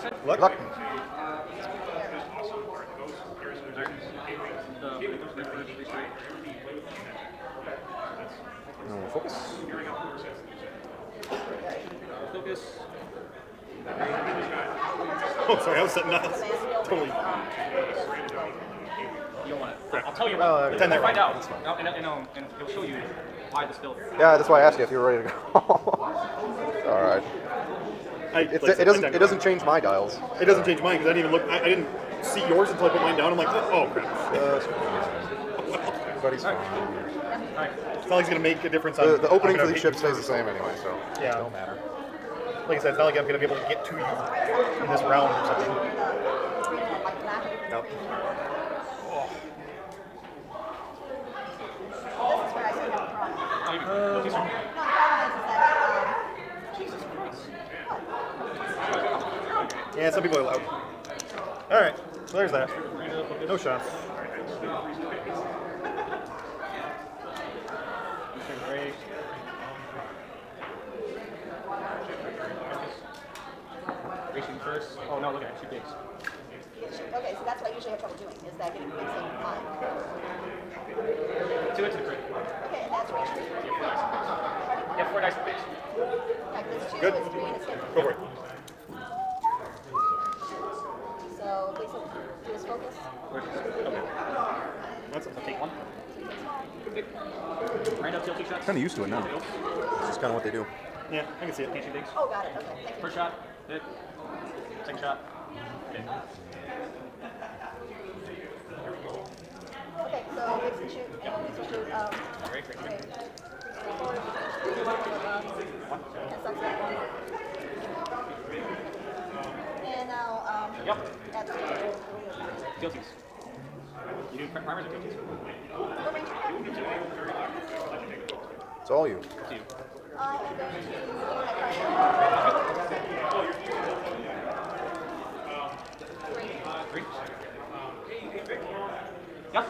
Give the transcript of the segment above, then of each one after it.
Luck. Luck. Uh, focus. Focus. Oh, sorry, I was setting up. Totally. You don't want it. I'll tell you. Well, uh, what. pretend that find out. That's fine. No, and, and, and, and it'll show you why this build. Yeah, that's why I asked you if you were ready to go. All right. I, It's, like said, it doesn't. It doesn't change my dials. It doesn't change mine because I didn't even look. I, I didn't see yours until I put mine down. I'm like, oh crap. Uh, Just everybody's fine. Alright. It's not like it's gonna make a difference. on The, the opening I'm for gonna these ships stays the same anyway, so Yeah. it don't matter. Like I said, it's not like I'm gonna be able to get to you in this round or something. Nope. Oh, you can. these are- Jesus Christ. Yeah, some people are loud. All right, so there's that. No shots. Racing first. Oh no, look at it. Two bigs. Okay, so that's what I usually have trouble doing, is that getting big same time. Two into the crit. Okay, and that's range three. You have four dice. You have four dice bigs. Right, this two Good. is three and it's good. Go for it. So please do his focus. Okay. That's I'll take one. Big. Random tilt two shots. Kind of used to it now. It's just kind of what they do. yeah, I can see it. Can't. Oh, got it. Okay. First shot. Hit. Second shot. Hit. Okay, so mix and shoot. Mix and shoot. Um, okay. One. And sucks one. And now, um, Yep. that's Tilties. You do pri- primers or tilties? What range do you have? It's all you. Up to you. I am going to use my Three. Yep.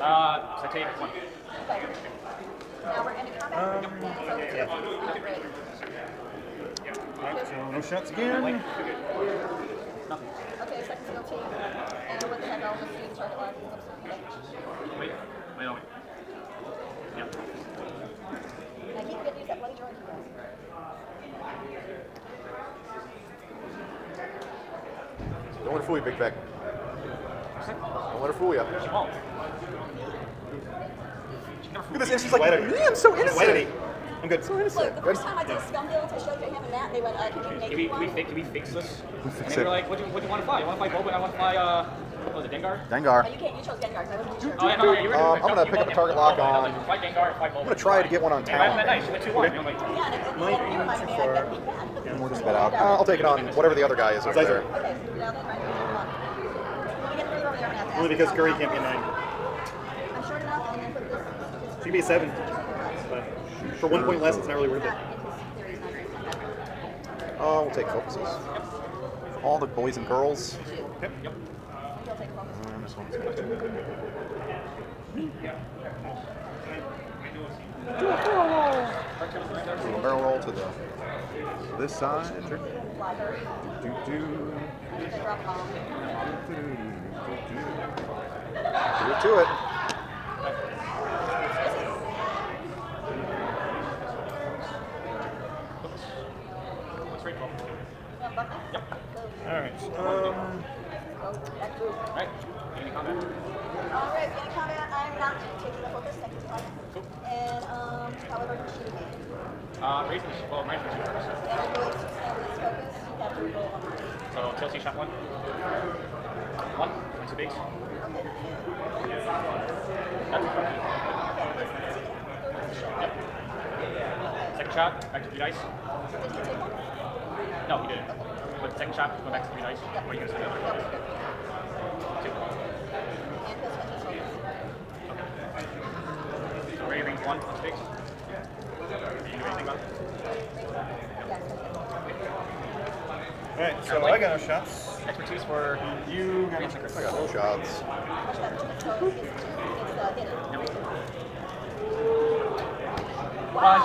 Uh, so take one. Okay. Now we're into combat. Um, and so it's yeah. not ready. Alright, so no shots again. Nothing. Wait. Wait, wait. Yep. I keep getting used that bloody joint. Don't let her fool you, Big Beck. Don't let her fool you. She won't. Look at this, and she's like, me, I'm so innocent. He? I'm good. Look, the first time I did scum builds, I showed him and Matt, and they went, uh, can you make Can we, me can we, one? fix, can we fix this? fix and they were like, what do, you, what do you want to fly? You want to fly Boba? I want to fly, uh, what was it, Dengar? Oh, Dengar. you can't, you chose Dengar, 'cause I wasn't sure. Oh, yeah, no, no, you were um, I'm gonna pick up a target lock I on- like, Fly Dengar, fly Boba. I'm gonna try to get one on And right from that talent. went 2 1. I'm like, Yeah, and it, it, Might it reminded me, I far. bet he And we'll just bet out. Uh, I'll take it on whatever the other guy is over there. Okay, so now then, right, come on. Let me get three over there and have Only because Curry can't be a nine. I'm short enough, and then put this. She can be a seven. For one point less, it's not really worth it. Not in his theories, not very fantastic. Uh, we'll take focuses. For all the boys and girls. Yep. yep. He'll take focus. And this one's good too. Barrel roll to the this side. Do, her. do, do. I need to drop bomb. Do it to it. What's right, Bob? Yeah, Buckner? Yep. Go. Right. Um, Go. Back through. Alright. Any combat? All right, in combat, I'm not taking the focus, second to combat. Cool. And, um, however, shooting me. Uh, raise the, well, raise the first. And I'm going to stand with this focus. You have to roll on. So, Chelsea shot one. One. Two bigs. That's Yep. Second shot, back to three dice. Did you take one? No, he didn't second shot, go back to the dice, or you can another Alright, so I got no shots. Expertise for you. Shots. I got no shots.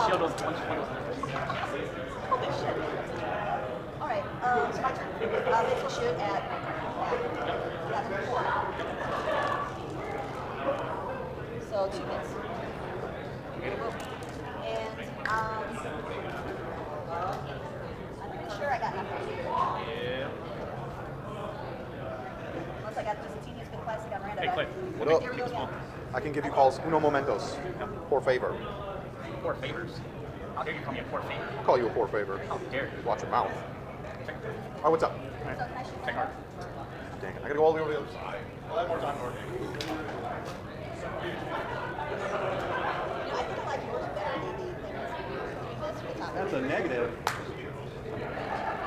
Shield was Uh, Vince will shoot at, at, at four. So two hits. And, um, I'm pretty sure I got nothing. Yeah. Unless I got just a teeniest bit on Miranda. Hey, Cliff. What up? Here we go again. I can give you calls uno momentos. Poor favor. Poor favors. How dare you call me a poor favor? I'll call you a poor favor. How dare you? Watch your mouth. Check. Oh, what's up? So can I shoot? Check hard. Dang it. I gotta go all the way over to the other side. I'll have more time for it. I think like yours better than that's this we talked That's about. a negative.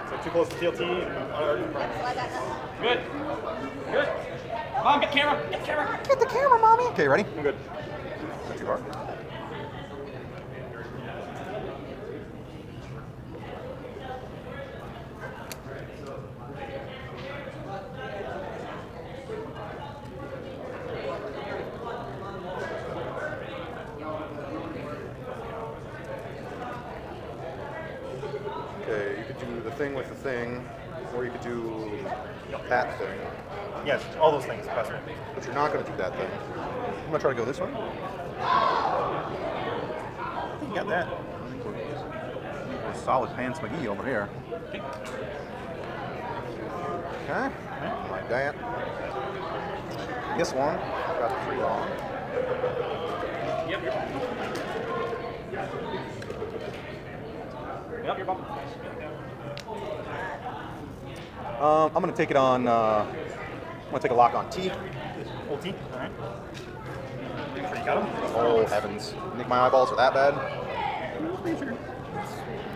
So too close to TLT and Yep, so I got nothing. Good. Good. Mom, get camera. Get camera. Get the camera, mommy. Okay, ready? I'm good. Not too hard. Okay, you could do the thing with the thing, or you could do that thing. Yes, all those things possible. But you're not going to do that thing. I'm going to try to go this way. I think you got that. Solid pants McGee over here. Okay, like that. This one, got the three long. Yep. Yep, you're. Um, I'm going to take it on, uh, I'm to take a lock on T. Old T. All right. Make sure you got him. Oh, heavens. You think my eyeballs are that bad?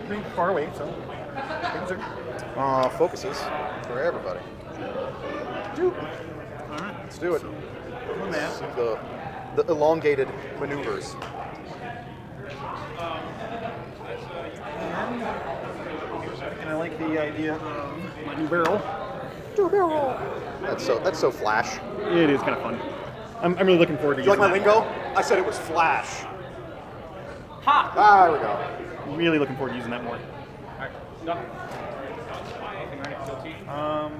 Pretty far away, so. Things are. Uh, focuses for everybody. All right. Let's do it. Doing Let's see the, the elongated maneuvers. And I like the idea of my new barrel. That's so, that's so flash. It is kind of fun. I'm, I'm really looking forward to Do you like my using that. lingo? I said it was flash. Ha! Ah, there we go. Really looking forward to using that more. Alright, done. Anything ready for TLT? Um,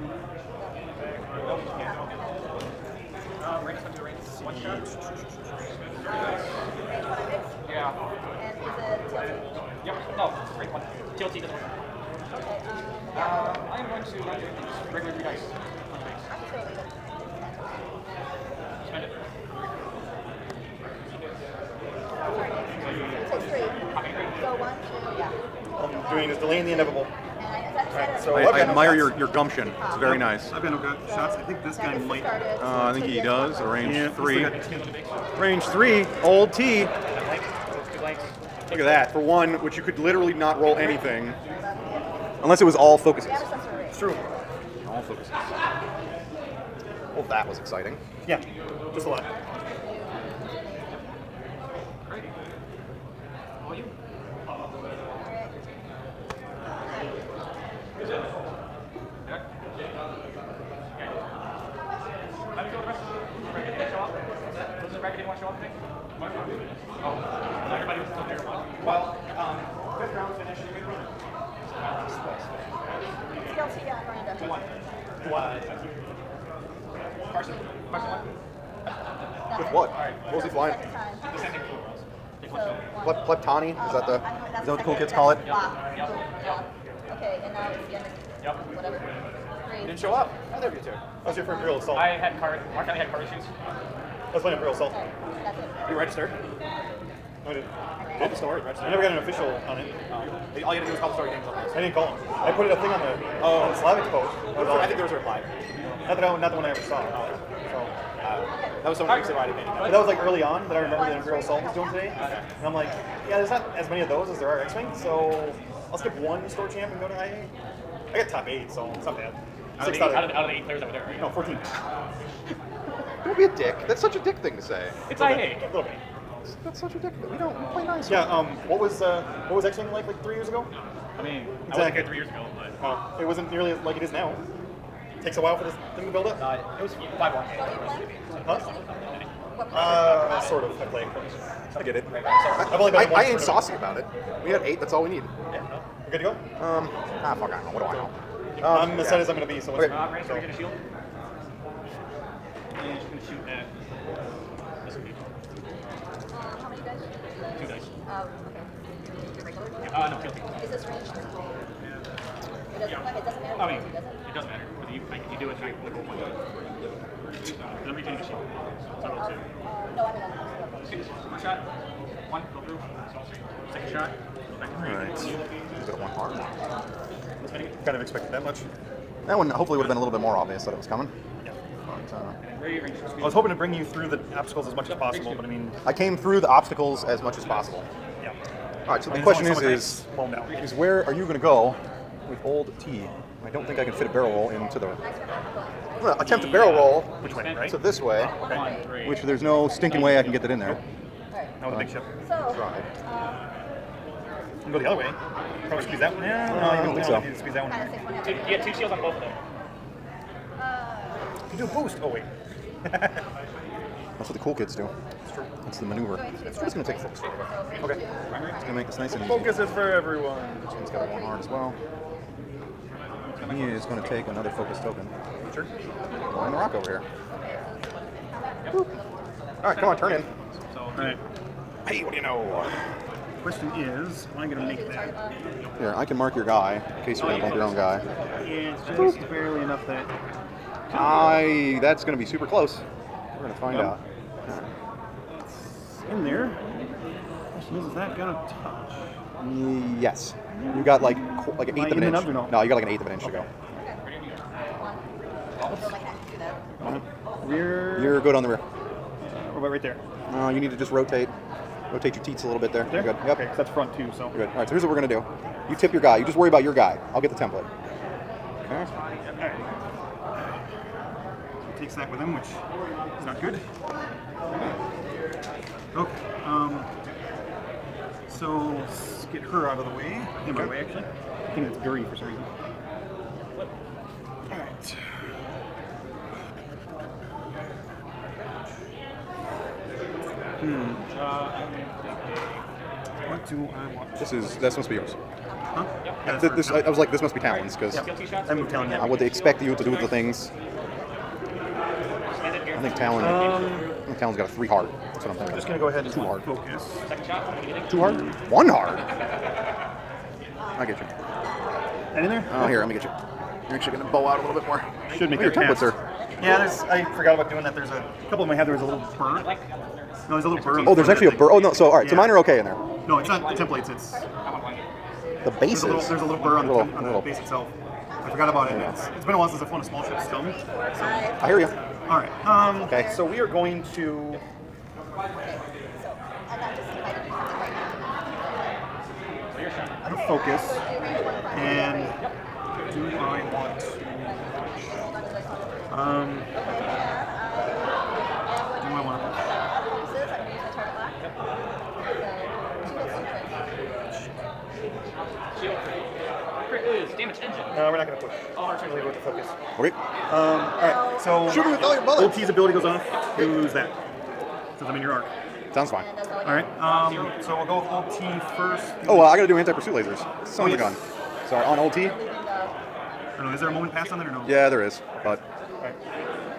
Um, range, one, two, range. One shot? Range one I mix. Yeah. And is it tilted? Yep. No, range one. TLT doesn't work. Okay, um, yeah. Uh, I am going to not do anything. Just regular three dice. One base. I'm just gonna leave it. Spend it. It takes three. So one, two, yeah. I'm doing is delaying the inevitable. I, is that, is that Right, so- I, I've I got no admire your, your gumption. It's very nice. Uh, I've got no good shots. I think this guy might. started. I think he does. A range Yeah, three. he's still got Range three, old T. Blanks. So it's two blanks. Look at that. For one, which you could literally not roll anything. Unless it was all focuses. Damage sensor range. It's true. All focuses. Well, that was exciting. Yeah, just a lot. All you. Yeah. Okay. How do you feel the rest of the record didn't show up? Was the record didn't want to show up today? Oh, everybody was still there. Well, um, fifth round finished. TLT on Miranda. Who won? Who won? Carson. Carson won? With what? What was he flying? Second time. The same thing. Take one So, shot. one. Is that the, Um, is that what the cool kids call it? that's Yep. Yeah. Okay, and now it's the end of Yep. whatever. You Three. didn't show up. Oh, there you two. I was here for Imperial Assault. I I had card. Mark Kelly had card issues. was playing Imperial Assault. Okay, that's it. You registered? I, did. Call the story. Register. I never got an official on it. All you had to do was call the story names on this. I didn't call him. I put a thing on the oh. on the Slavic post. That was all. I think there was a reply. Not that I, not the one I ever saw. So, That was someone who said why I didn't but that was like early on that I remember that Imperial Assault was doing today. And I'm like, yeah, there's not as many of those as there are X-wing, so I'll skip one store champ and go to IA. I got top eight, so it's not bad. Out of, Six out out, of, of, out of the eight players that were there. Right? no, 14. Don't be a dick. That's such a dick thing to say. It's A IA. little bit. That's such a dick thing. We don't we play nice. Yeah. Um. What was uh What was X-wing like like three years ago? I mean, I wasn't Exactly. here three years ago, but Oh, it wasn't nearly like it is now. Takes a while for this thing to build up. uh, it was five one. What are you playing? Huh? What What Uh, sort of. I play. I get it. I've only been I, I ain't tournament. saucy about it. We had eight. That's all we need. Yeah, no. We're good to go? Um, ah, fuck, I don't know. What do I know? I'm Um, as yeah. sad as I'm going to be, so what's Okay. let's Uh, Randy's gonna get a shield. And she's gonna shoot at this would be Uh, how many dice? two dice. Um, okay. Your regular? Uh, no, guilty. Is this ranged? It doesn't, it doesn't matter. I mean, it? it doesn't matter whether you, like, you do it, I can go one. And I'm retaining a shield. So I'll roll two. Uh, no, I mean, I'm one shot, one, go through. Second shot, go back to three. Alright. Is one hard? Let's make kind of expected that much. That one hopefully would have been a little bit more obvious that it was coming. Yeah. But, uh, Where are you ranged? I was hoping to bring you through the obstacles as much as possible, but I mean, I came through the obstacles as much as possible. yeah. All right. So the question is, is so much I can slow 'em down. is where are you going to go with old T? I don't think I can fit a barrel roll into the. I'm going to attempt a barrel roll Which way, right? to this way, One, three. which there's no stinking way I can get that in there. Alright. Now with the big uh, ship. So, Try. You can go the other way. Probably squeeze that one. Yeah, uh, no, I you don't don't think think so. so. Squeeze that one. kind of in. six one Two, you get two shields on both of them. Uh, You do a boost. Oh wait. That's what the cool kids do. It's true. That's the maneuver. It's just going to take focus. Okay. It's going to make this nice and easy. Focus is for everyone. He's got one hard as well. He is going to take another focus token. Sure. Going the rock over here. All right, come on, turn in. All right. Hey, what do you know? Question is, am I gonna make that? Here, I can mark your guy in case you're going to bump your own guy. Yeah, it's just barely enough that. I. That's going to be super close. We're going to find Yep. out. in there. Question is, is that gonna touch? Yes. You got like qu- like an eighth of an inch. no? No, you got like an eighth of an inch to go. one. So, like, I can do. Rear. You're good on the rear. About right there? Uh, you need to just rotate, rotate your teats a little bit there. There. You're good. Yep. Okay, that's front too. So. You're good. All right. So here's what we're gonna do. You tip your guy. You just worry about your guy. I'll get the template. Okay. All right. He takes that with him, which is not good. Okay. Um. So let's get her out of the way. In my way, actually. I think it's dirty for some reason. All right. Hmm. What do I want? This is this must be yours. Huh? Yeah, Th- This, I, I was like, this must be Talon's because Skill two shots. I moved Talon yet. what expect you to do the things. Stand it here. I think Talon. Um, I think Talon's got a three hard. That's what I'm I'm thinking. just gonna go ahead and Too hard. focus. Second shot. what are you getting? Two hard. One hard. I get you. And in there? Oh, here, let me get you. You're actually gonna bow out a little bit more. Should make Oh, your your templates cast. are. Yeah, there's. I forgot about doing that. There's a couple in my head. There was a little burr. No, there's a little burr. Oh, there's actually a of burr. Oh no. So all right. So mine are okay in there. No, it's not the templates. It's I want. The there's a little. There's a little burr on the, Little- tem- on the base itself. I forgot about it. It's, it's been a while since I've flown a small ship. Tell me. I, I hear you. All right. Um, Okay. So we are going to. okay, so, I'm not just invited to do something right now. So your shot. I'm gonna focus. Do range one front. And do I want to? Um, Okay, and, do I want to? This is, I'm gonna use my target lock. So, two hits, two crits. Shield. Crit is damage engine. No, we're not gonna push. Oh, We're gonna go with the focus. Okay. Um, all right. So Shoot him with all your bullets. Old T's ability goes off. You lose that. Since I'm in your arc. Sounds fine. All right. Um, so we'll go with old T first. Oh, well, I gotta do anti-pursuit lasers. Son of a Oh, gun. yes. Sorry, on leaving don't know. Is there a moment pass on that or no? Yeah, there is. But All right.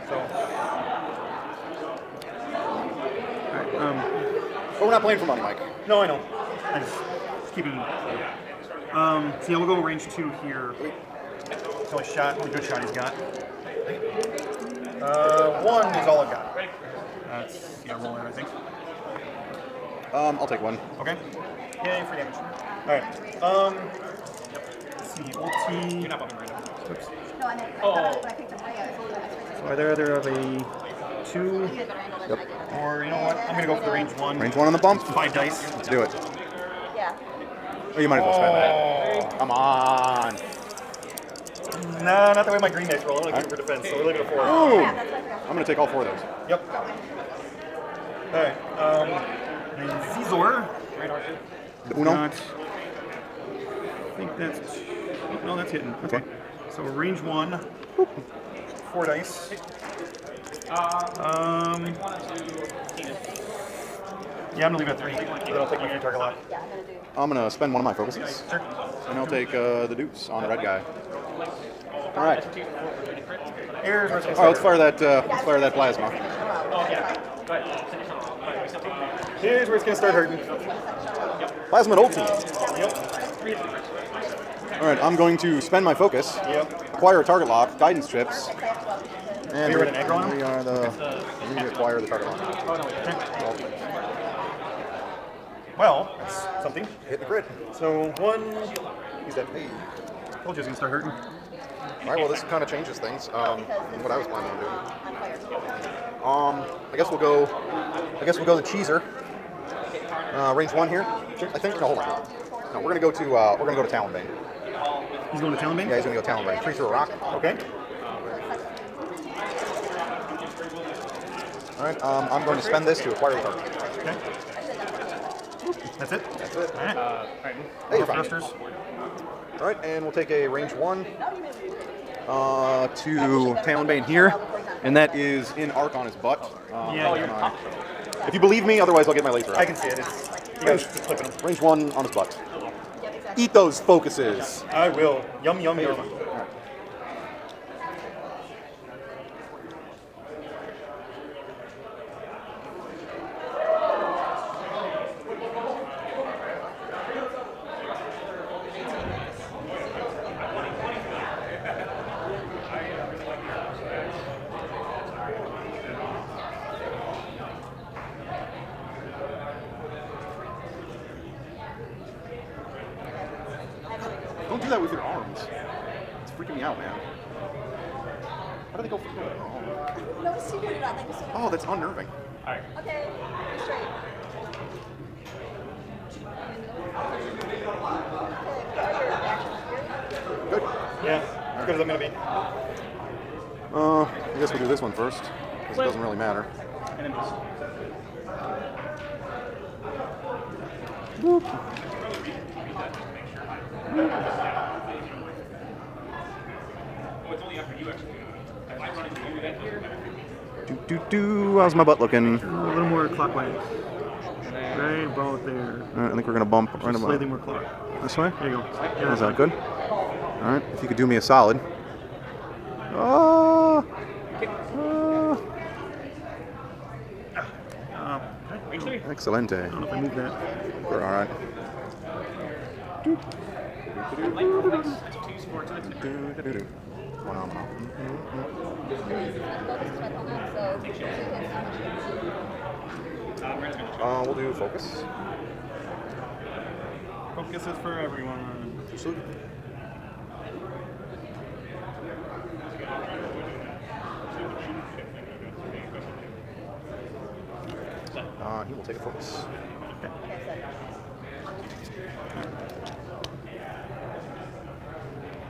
So. All right. Um, but we're not playing for money, Mike. no, I know. I just, just keep it. in. Um, so yeah, we'll go range two here. So a shot. Only good shot he's got. Uh, one is all I've got. That's yeah, roll there, I think. Um, I'll take one. Okay. Yay, free damage. Alright. Um let's see, old T. You're not bumping random. Oops. no, I meant, I Oh. thought when I picked up my, uh, the So either either of a two You get a better angle than Yep. Or you know what? I'm gonna go for the range one. Range one on the bump. Five dice. Let's do it. Yeah. Oh, you might as well spend that. Come on. No, not the way my green dice roll. I'm gonna for defense, so we're leaving it at four. Ooh. Yeah, that's I forgot. I'm gonna take all four of those. Yep. Alright. Um and. The Uno. Not, I think that's no, that's hitting. Okay. Okay. So range one. Four dice. Uh, Um Yeah, I'm gonna leave it at three. Then I'll take my free target lock. Yeah, I'm gonna do. I'm gonna spend one of my focuses, Sure. and I'll take uh, the deuce on the red guy. All right. Here's where it's gonna All right, let's fire that. Uh, let's fire that plasma. Oh, yeah. Go ahead. Finish on. Go ahead. We still take three. Here's where it's gonna start hurting. Plasma ulti. Yep. Three hits first. All right, I'm going to spend my focus, Yep. acquire a target lock, guidance chips, and you ready to aggro on him? we are the we acquire the target lock. Oh. Well, that's something. Hit the grid. So one. He's dead. Hey. Told you was gonna start hurting. All right, well, this kind of changes things. Um, what I was planning on doing. Um, I guess we'll go. I guess we'll go the cheeser. Uh, range one here. I think. No, hold on. No, we're gonna go to. Uh, we're gonna go to Talon Talonbane. He's going to Talonbane? Yeah, he's gonna go Talonbane. Free through a rock. Okay. All right. Um, I'm going to spend this to acquire the target. Okay. That's it? That's it. Alright. Uh, alright. Hey, you're More fine. thrusters. All right, and we'll take a range one uh, to Talonbane here, and that is in arc on his butt. Um, Yeah, on you're my- If you believe me, otherwise I'll get my laser out. I can see it. It's, you guys just clipping him. Range one on his butt. Eat those focuses. I will. Yum, yum, yum. Don't do that with your arms. It's freaking me out, man. How do they go? Oh, No, see, you're not. Thank you so much. oh that's unnerving. Alright. Okay, straight. Okay, are your actions here? Good. Yeah, as good as I'm gonna be. Uh, I guess we'll do this one first, because it doesn't really matter. And then just. Oh, it's only after you actually. If I run into you then here. Do do do. How's my butt looking? A little more clockwise. Right about there. Uh, I think we're gonna bump right Slightly about more clock. this way. There you go. Is that good? All right. If you could do me a solid. Oh. Uh, okay. Range three. Excelente. I don't know if I moved that. We're all right. Phenomenal. Uh, we'll do focus. Focus is for everyone. Salute. He will take a focus.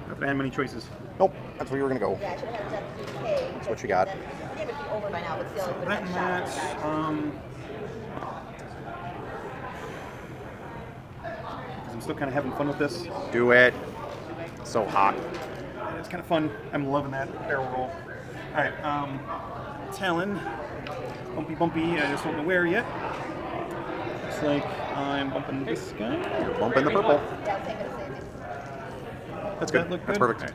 Not that many choices. Nope, that's where you were gonna go. Yeah, I should have had that K. That's what you got. The game would be over by now, but still, it would That have and that. that. Um. 'cause I'm still kind of having fun with this. Do it. So hot. It's kind of fun. I'm loving that barrel roll. All right. Um, Talon. Bumpy, bumpy. I just don't know where yet. Looks like I'm bumping this guy. You're bumping the purple. Yeah, I was thinking the same thing. That's good. that look That's good? perfect.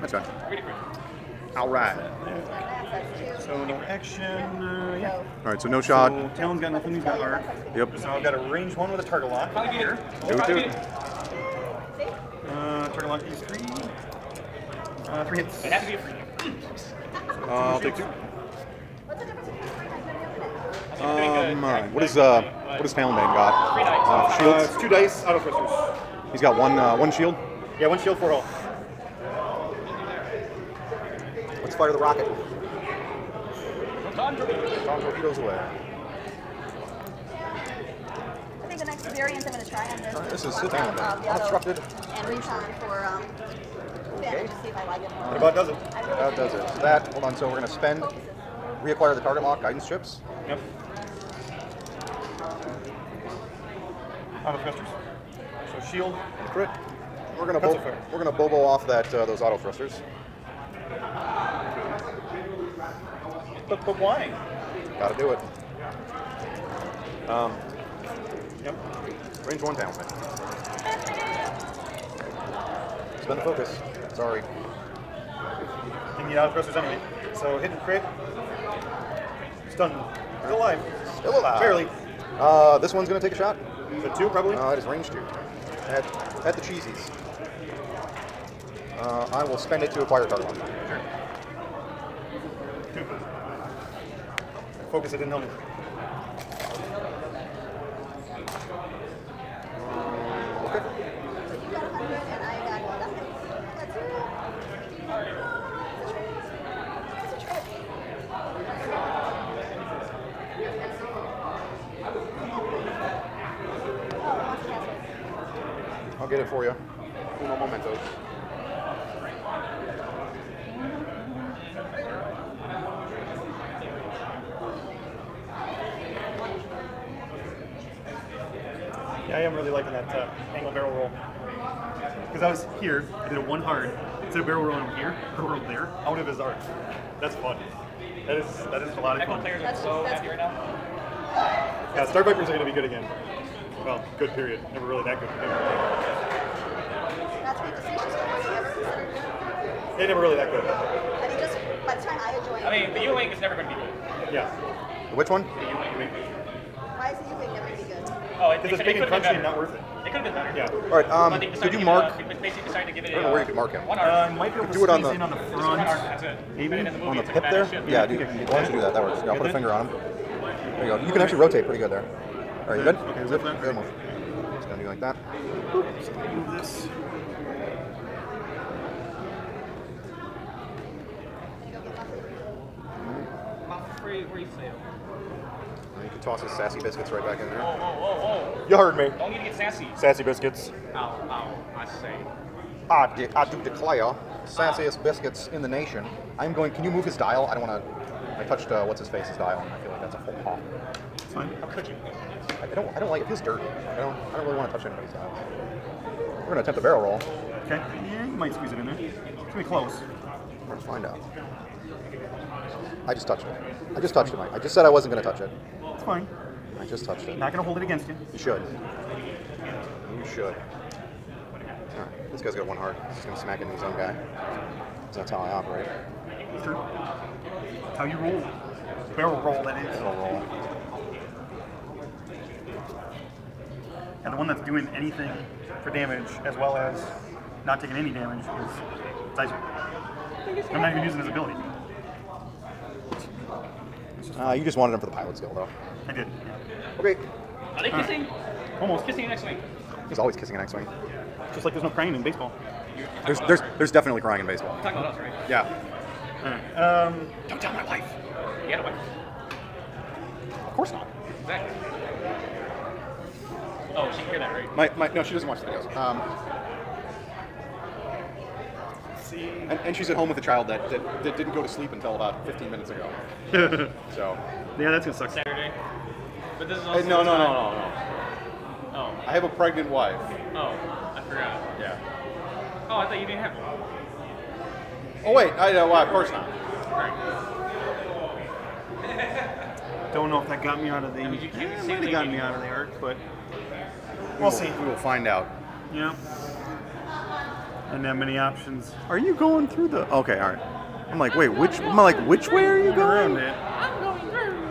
That's good. All right. So no action. Uh, yeah. All right. So no shot. So Talon's got nothing. He's got arc. Yep. So I've got a range one with a target lock here. Do it. Do it. Uh, target lock is three. Uh, three hits. It has to be a free. Uh, I'll take two. What's the difference between free and Um, all right. What is uh, what does Talonbane got? Three dice. Uh, Uh, shields. it's two dice, auto thrusters. He's got one uh, one shield. Yeah, one shield, four health. Let's fire the rocket. Tom torpedoes away. I think the next variant I'm going to try on this. Alright, this is uh, the Talon the auto Unobstructed. And reach on for um, advantage to see if I like it. What about does it? I really That does it. So that. Hold on. So we're gonna spend, reacquire the target lock, guidance chips. Yep. Auto thrusters. So shield. Crit. We're gonna That's bo- we're gonna bobo off that uh, those auto thrusters. But, but why? Gotta do it. Um, Yep. range one down. Spend the focus. Sorry. And the out thrusters anyway. So hit and crit. Stun. Still alive. Still alive. Barely. Uh, this one's gonna take a shot. So two probably. Uh, it is range two. At, at the cheesies. Uh, I will spend it to acquire a target one. Two. Focus it in helmet. Okay. So you got a hundred and I got nothing. That's zero. It's a trick. Oh, it wants to cancel. I'll get it for you. Uno momentos. Yeah, I am really liking that uh, angle barrel roll. Because I was here, I did a one hard. Instead of barrel rolling over here, barrel roll there, out of his arc. That's fun. That is that is a lot of Echo fun. players are That's- so that's- happy right now. Yeah, Star Vipers are going to be good again. Well, good period. Never really that good. They were- Not to be facetious, but was he ever considered good? They never really that good. I mean, just by the time I joined. I mean, the U-Wing is never going to be good. Yeah. Which one? The U-Wing. Why is the U-Wing never be good? Oh, it, Because it's it, big it and could crunchy and not worth it. It could have been better. Yeah. All right. Um, could you mark? Give it, a- basically decided to give it I don't know where you could mark him. One Uh, might be able to Do it on the- in on the Just one arc, front. that's it. Maybe? In the movie, On the it's like pip there? ship. Yeah, I dude. think I can get Why don't you do that? That works. Yeah, I'll put a finger on him. There you go. You can actually rotate pretty good there. All right, you good? Okay, Zip. zip that. Good move. Just gonna do like that. Move this. Mouth free resale. And You can toss his sassy biscuits right back in Whoa, there. whoa, whoa, You heard me. whoa. Don't need to get sassy. Sassy biscuits. Ow, ow, I say. I, de- I do declare, sassiest biscuits in the nation. I'm going. Can you move his dial? I don't want to. I touched uh, what's his face's dial, and I feel like that's a full pop. It's fine. How could you? I I don't. I don't like it. Feels dirty. I don't. I don't really want to touch anybody's dials. We're gonna attempt a barrel roll. Okay. Yeah, you might squeeze it in there. It's gonna be close. Let's find out. I just touched it. I just touched it, Mike. I just said I wasn't gonna touch it. It's fine. I just touched it. Not gonna hold it against you. You should. You should. Alright, this guy's got one heart. He's gonna smack into his own guy. That's how I operate. Sure. That's how you roll. Barrel roll, that is. Barrel roll. And the one that's doing anything for damage as well as not taking any damage is Xizor. I'm not even using his ability. Uh, you just wanted him for the pilot skill, though. I did. Okay. Are they kissing? Almost. Kissing next week. He's always kissing an X-wing. Just like there's no crying in baseball. There's, there's, there's definitely crying in baseball. Talking about us, right? Yeah. Um, Don't tell my wife. You had a wife. Of course not. Exactly. Oh, she can hear that, right? My, my, no, she doesn't watch the videos. Um, see. And, and she's at home with a child that, that, that didn't go to sleep until about 15 minutes ago. So. Yeah, that's gonna suck. Saturday. But this is Hey, also no, the no, no, time- no, no. Oh, I have a pregnant wife. oh, I forgot. Yeah. Oh, I thought you didn't have one. Oh wait, I know. Well, of course not. Right. Don't know if that got me out of the. I mean, you can't Yeah, say it might have gotten me you- out of the arc, but We we'll will- see. We will find out. Yeah. And that many options. Are you going through the? Okay, all right. I'm like, wait, which? I'm like, which way are you Going around it. I'm going? through.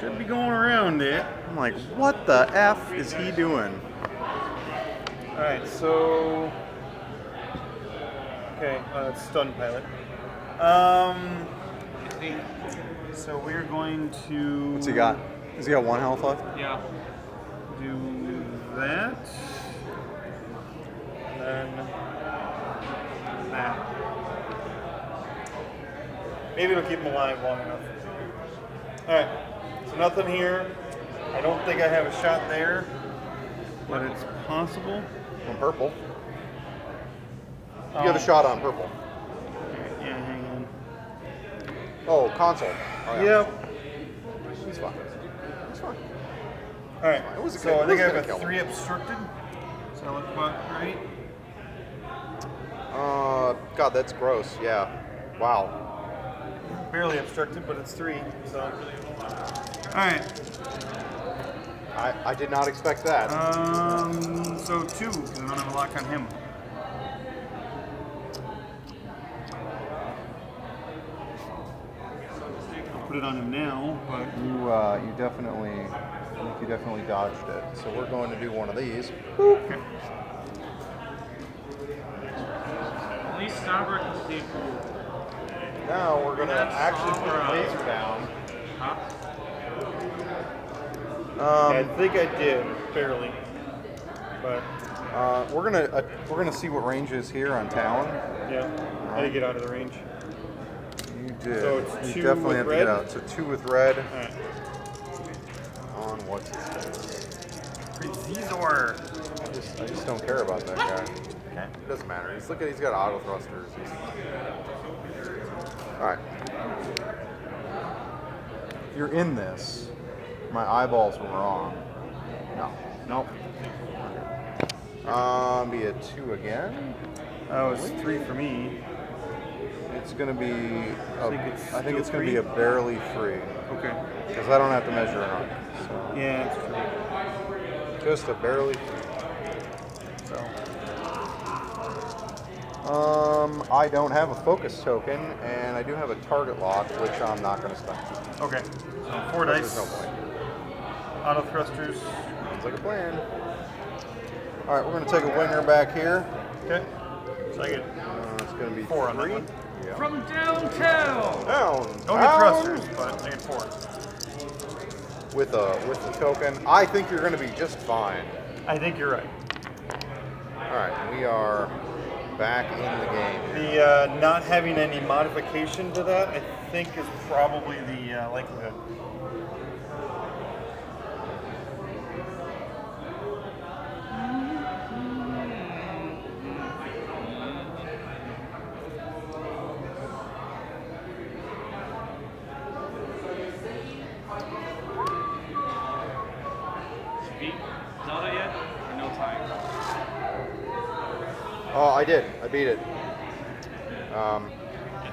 Should be going around it. I'm like, what the f is he doing? All right, so okay, uh, stun pilot. Um, so we're going to. What's he got? Has he got one health left? Yeah. Do that. And then Maybe it'll keep him alive long enough. All right, so nothing here. I don't think I have a shot there, but it's possible. On purple. Oh. You have a oh. shot on purple. Yeah, hang on. Oh, console. Oh, yeah. Yep. He's fine. He's fine. All right. It was a so I think I have a three obstructed. So I look about right. Uh, God, that's gross. Yeah. Wow. Barely obstructed, but it's three. So. All right. I, I did not expect that. Um, so two, because I don't have a lock on him. I'll put it on him now, but you uh, you definitely I think you definitely dodged it. So we're going to do one of these. okay. At least Starbrick can see cool. Now we're gonna That's actually put the all right. laser down. Huh? Um, I think I did barely, but uh, we're gonna uh, we're gonna see what range is here on Talon. yeah, I did get out of the range. You did. So it's you two definitely with have red? to get out. So two with red All right. on what's his face. Xizor. I just, I just don't care about that guy. Okay. It doesn't matter. He's look at he's got auto thrusters. He's... All right. If you're in this, my eyeballs were wrong. No. Nope. Um, be a two again. That was three for me. It's gonna be. A, think it's I think it's gonna be a barely three Okay. because I don't have to measure it on. So Yeah, it's just a barely three. Um, I don't have a focus token, and I do have a target lock, which I'm not going to spend. okay. So four There's dice. no point. Auto thrusters. Sounds like a plan. All right, we're going to take a winger back here. Okay. So I get Uh, it's going to be Four on that three. one. Yeah. From downtown! Down. don't get thrusters, but I get four. With a with the token, I think you're going to be just fine. I think you're right. All right, we are back in the game. The uh, not having any modification to that, I think, is probably the uh, likelihood. Beat Zelda yet? Or no time? Oh, I did. I beat it. Um,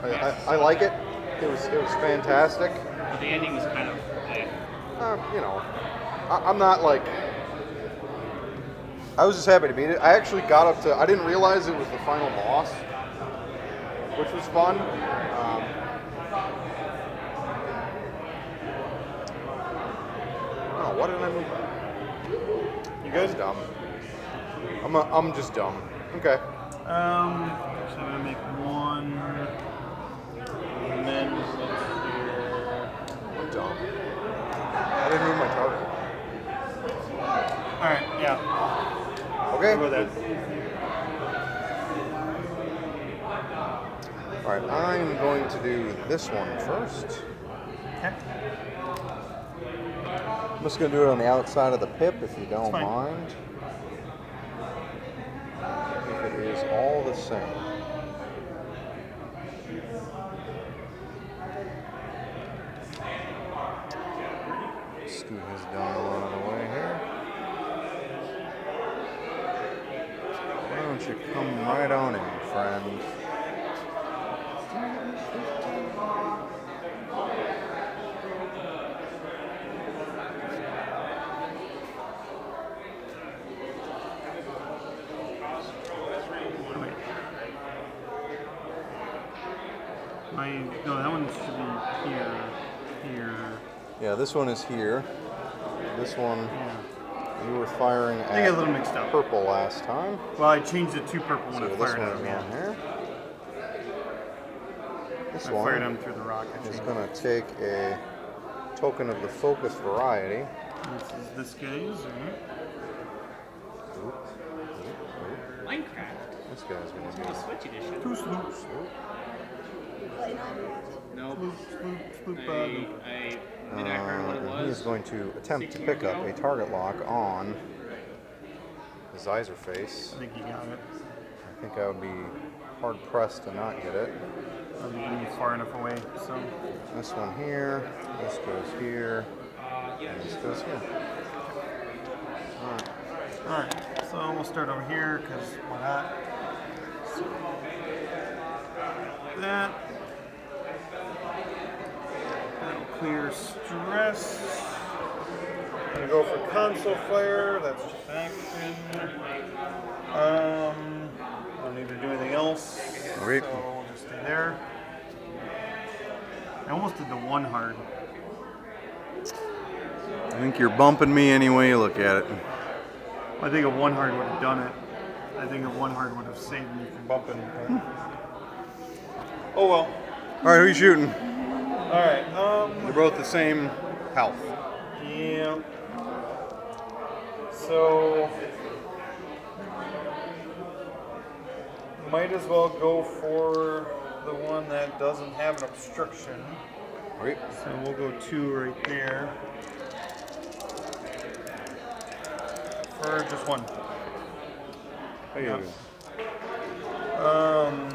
I, I, I like it. It was it was fantastic. But the ending was kind of. Eh. Uh, you know, I, I'm not like. I was just happy to beat it. I actually got up to. I didn't realize it was the final boss, which was fun. Um, oh, what did I move? You guys dumb. I'm a, I'm just dumb. Okay. Um, so I'm gonna make one. And then let's I'm dumb. I didn't move my target. All right. Yeah. Okay. We'll go with All right. I'm going to do this one first. Okay. I'm just gonna do it on the outside of the pip if you don't mind. If it is all the same. Scoot his down along the way here. Why don't you come right on in, friend? My no, that one should be here, here. Yeah, this one is here. This one Yeah. you were firing I get a at little mixed up. purple last time. Well, I changed it to purple when So I this fired one him. on Yeah. here. This I fired him through the rock. I is changed. going to take a token of the focus variety. This is this guy's. Right? Oop, oop, oop. Minecraft. This guy's going to The be. Switch edition. Two sloops. Nope. Sloop, sloop, sloop. I, Uh, I, did I heard what it Uh, he is going to attempt to pick up a target lock on the Xizor face. I think you got it. I think I would be hard pressed to not get it. I'm gonna far enough away. So This one here, this goes here, and this goes here. Alright. all right. So we'll start over here because why not? So, that. Clear stress. gonna go for console fire. That's action. Um, I don't need to do anything else. So we'll just stay there. I almost did the one hard. I think you're bumping me any way you look at it. I think a one hard would have done it. I think a one hard would have saved me from bumping. but- Oh well. All right, who you shooting? All right. Um. They're both the same health. Yeah. So might as well go for the one that doesn't have an obstruction. Right. So we'll go two right there. For just one. There you go. Um,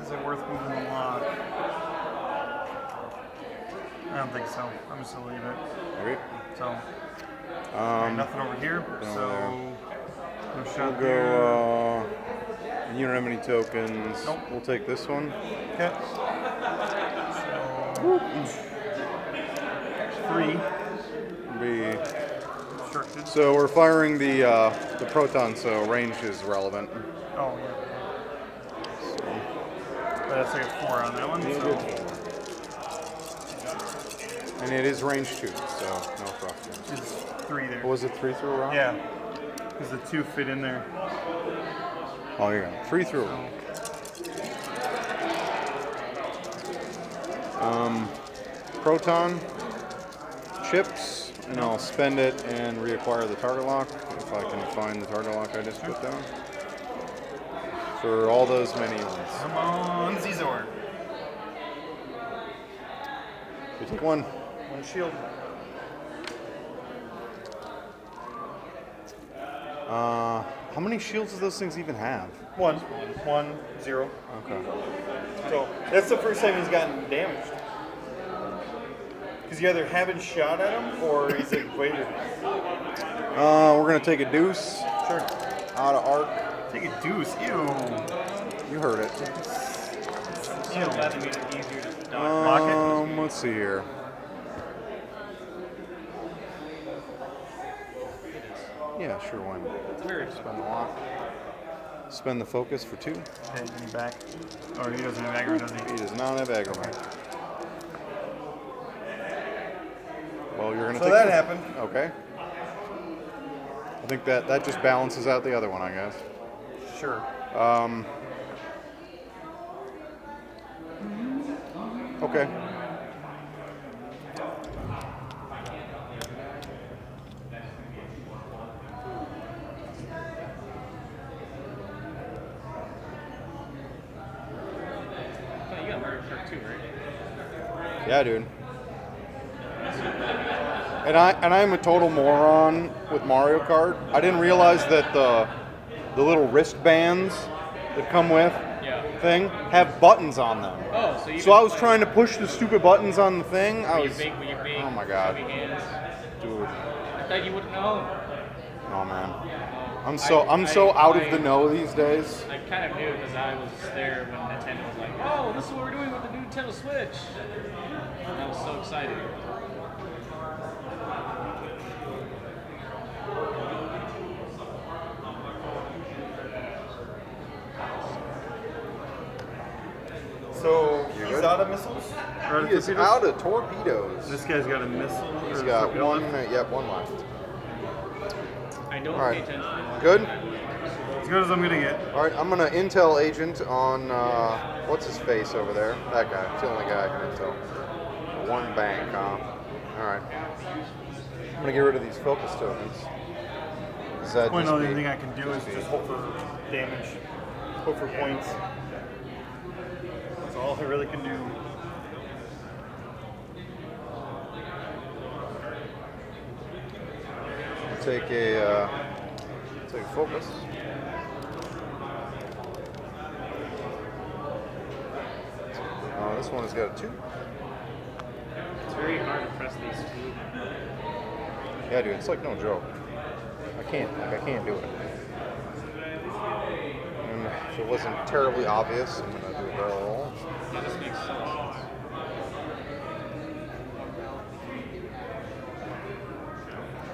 is it worth moving the lock? I don't think so. I'm just gonna leave it. Right. So Um, nothing over here. no, So no we'll shot go. Uh, you don't have any tokens. Nope. We'll take this one. Okay. So three Be obstructed. so we're firing the uh, the proton, so range is relevant. Oh yeah. But that's like a four on that one. So And it is range two, so no problem. it's three there. What was it? Three through a round? Yeah. Because the two fit in there. Oh, yeah. Three through. Um, proton, chips, and I'll spend it and reacquire the target lock if I can find the target lock I just put down. For all those many ones. Come on, Xizor. You take one. One shield. Uh, how many shields does those things even have? One. One. Zero. Okay. So that's the first time he's gotten damaged. Because you either haven't shot at him or he's evaded. Uh, we're gonna take a deuce Sure. out of arc. Take a deuce. Ew. You heard it. Ew. That made it easier to dodge. Lock it. Um, let's see here. Yeah, sure. Why not? It's very Spend the lock. Spend the focus for two. Okay, give back. Or he doesn't have aggro, does he? He does not have aggro. Well, you're gonna So take that this. happened. Okay. I think that that just balances out the other one, I guess. Sure. Um. Okay. Oh, you got Mario Kart too, right? Yeah, dude. And I and I'm a total moron with Mario Kart. I didn't realize that the the little wristbands that come with Yeah. thing have buttons on them. Oh, so you. So I was trying to push the stupid buttons on the thing. I was big? Big? Oh my God. dude. I thought you would know. Oh man. I'm so I'm so I- out of the know these days. I kind of knew because I was there when Nintendo was like, "Oh, this is what we're doing with the new Nintendo Switch," and I was so excited. So You he's good? out of missiles? Or out of He is torpedoes? out of torpedoes. This guy's got a missile. He's or got torpedo one. left. Yep, one left. I don't All pay right. attention. to Good. As good as I'm gonna get. All right, I'm gonna intel agent on uh, what's his face over there. That guy. It's the only guy I can intel. One bank, huh? All right. I'm gonna get rid of these focus tokens. Does that just only be- thing I can do is just hope for damage. Hope for points. That's all I really can do. take a uh, take a focus? Oh, this one has got a two. It's very hard to press these two. Yeah, dude, it's like no joke. I can't, like, I can't do it. And if it wasn't terribly obvious, I'm gonna do a barrel roll. Yeah, this makes so much sense.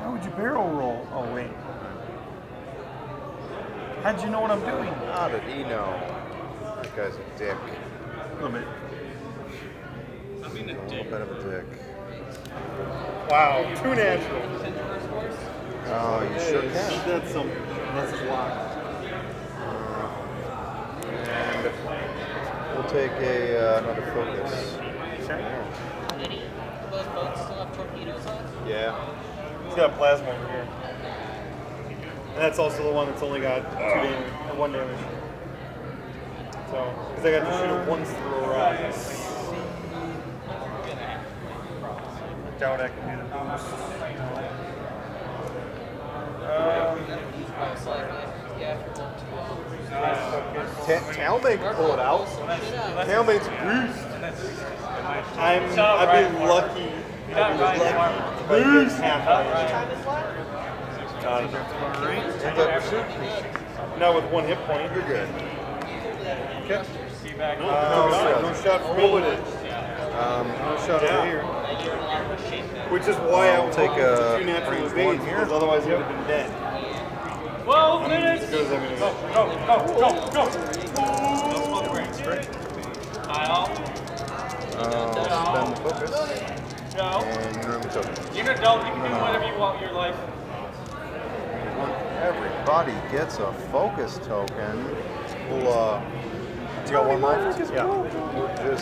Why'd you barrel roll? Oh, wait. How'd you know what I'm doing? How did he know? That guy's a dick. A little bit. A little bit of a dick. Wow, too natural. Oh, you sure can. That's something. That's his lock. And we'll take a uh, another focus. Sure. Did those boats still have torpedoes on? Yeah. He's got plasma over here. And that's also the one that's only got two damage, or one damage. So, because I got to shoot it once through a rock. Doubt I can do the boost. Um, Most likely. Yeah, for one, two. Ta- Talmage can pull it out. Talmage's a beast. I'm, I've been lucky. I've been lucky boost half Ends up pursuit. Not with one hit point. You're good. Okay. No, Uh, no shot for me. Um, No shot over here. Which is why I I'll take take a two natural range evades here. because otherwise he would have been dead. 12 minutes. Because Go, go, go, go, go. Kyle, Uh, spend the focus. no. And you remove the token. You can, no, you can do whatever you want with your life. Everybody gets a focus token. We'll, uh, you got one left? Yeah. Just